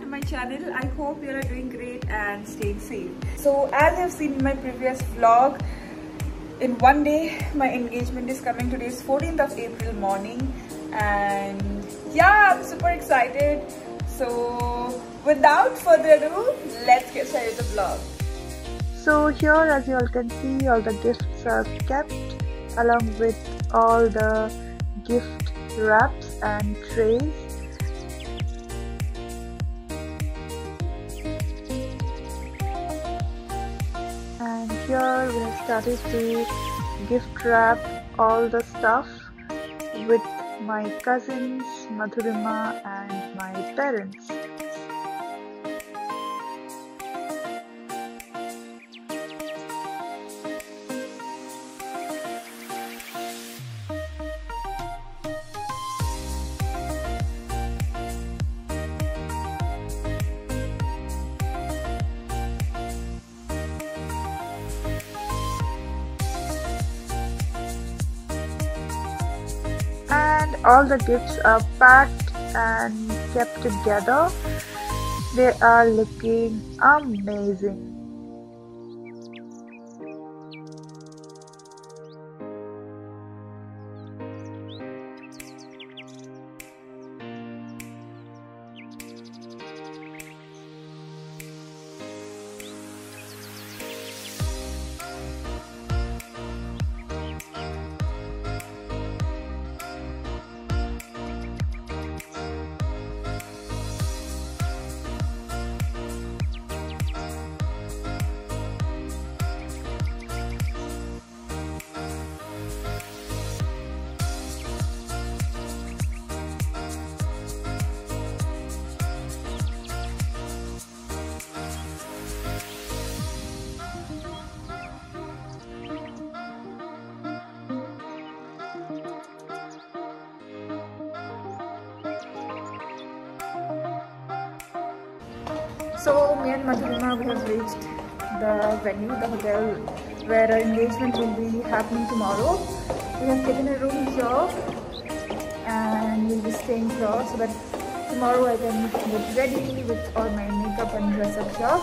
to my channel. I hope you are doing great and staying safe. So as you have seen in my previous vlog, in one day my engagement is coming. Today is 14th of April morning and yeah, I'm super excited. So without further ado, let's get started the vlog. So here as you all can see all the gifts are kept along with all the gift wraps and trays here we have started to gift wrap all the stuff with my cousins, Madhurima and my parents. All the gifts are packed and kept together. They are looking amazing So me and Madhurima have reached the venue, the hotel where our engagement will be happening tomorrow. We have taken a room here and we'll be staying here so that tomorrow I can get ready with all my makeup and dress up here.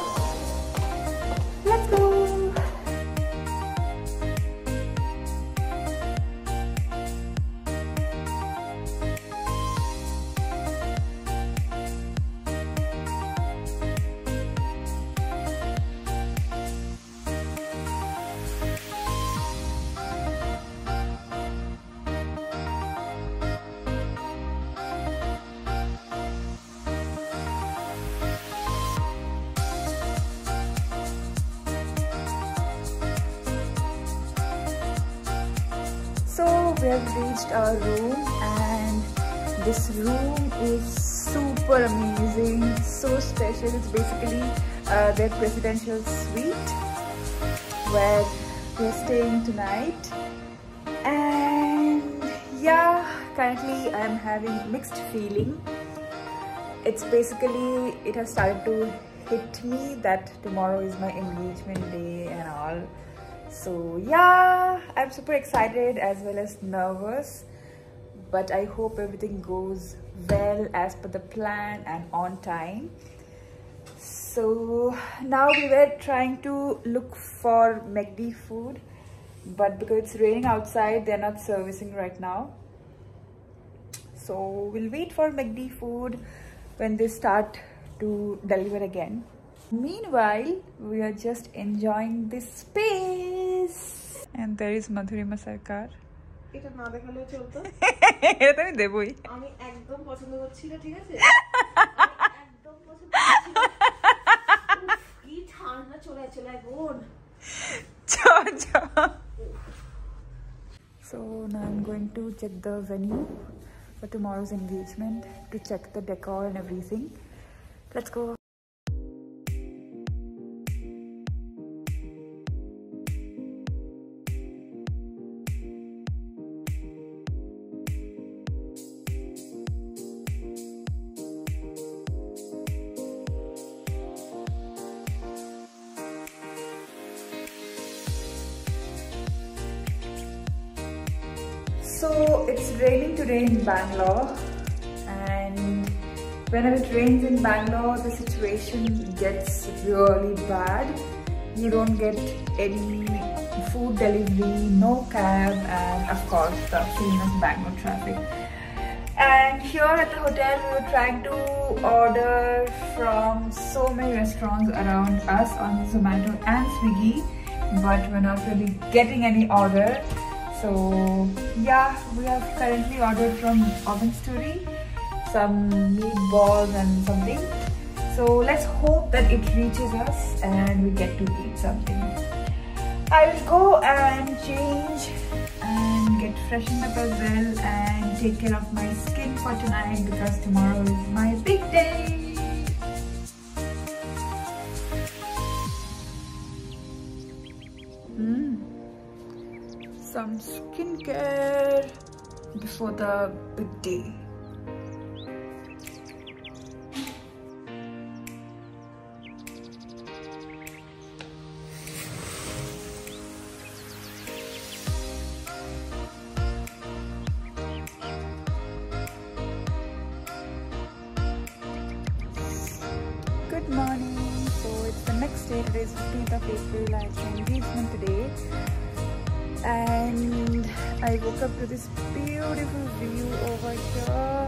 Let's go! We have reached our room and this room is super amazing, so special. It's basically uh, their presidential suite where we are staying tonight. And yeah, currently I'm having mixed feeling. It's basically, it has started to hit me that tomorrow is my engagement day and all so yeah i'm super excited as well as nervous but i hope everything goes well as per the plan and on time. So now we were trying to look for McD food but because it's raining outside they're not servicing right now. So we'll wait for McD food when they start to deliver again. Meanwhile, we are just enjoying this space And there is Madhurima Sarkar. এটা না দেখালেও চলতো এটা তো আমি দেবই আমি একদম পছন্দ করছি না ঠিক আছে একদম পছন্দ কি ঠান্ডা চলে চলে বোন So now I'm going to check the venue for tomorrow's engagement to check the decor and everything. Let's go. So it's raining today in Bangalore and whenever it rains in Bangalore, the situation gets really bad. You don't get any food delivery, no cab, and of course the famous Bangalore traffic. And here at the hotel, we were trying to order from so many restaurants around us on Zomato and Swiggy, but we're not really getting any order. So yeah, we have currently ordered from Oven Story some meatballs and something. So let's hope that it reaches us and we get to eat something. I will go and change and get freshened up as well and take care of my skin for tonight because tomorrow is my big day. Some skincare before the big day. good morning. So it's the next day. Today is 15th of april. I my engagement today and i woke up to this beautiful view over here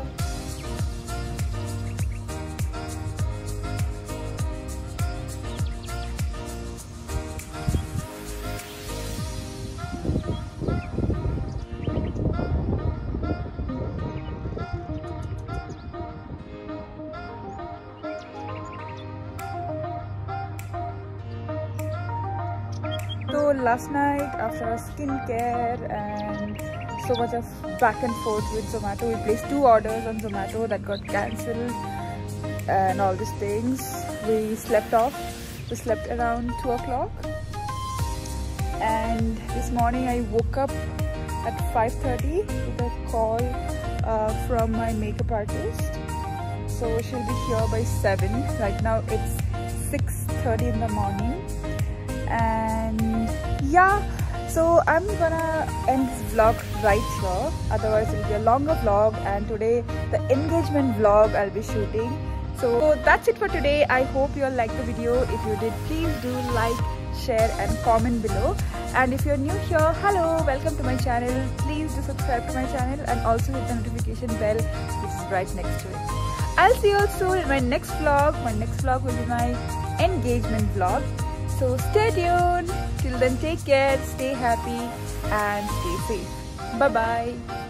So last night after our skincare and so much of back and forth with Zomato, we placed two orders on Zomato that got cancelled and all these things. We slept off. We slept around 2 o'clock and this morning I woke up at 5.30 with a call uh, from my makeup artist. So she'll be here by 7. Right now it's 6.30 in the morning and yeah so i'm gonna end this vlog right here. Otherwise it'll be a longer vlog and today the engagement vlog i'll be shooting. So that's it for today. I hope you all liked the video. If you did please do like share and comment below. And if you're new here hello welcome to my channel. Please do subscribe to my channel and also hit the notification bell which is right next to it. I'll see you all soon in my next vlog. My next vlog will be my engagement vlog so stay tuned. Till then, take care, stay happy, and stay safe. Bye bye.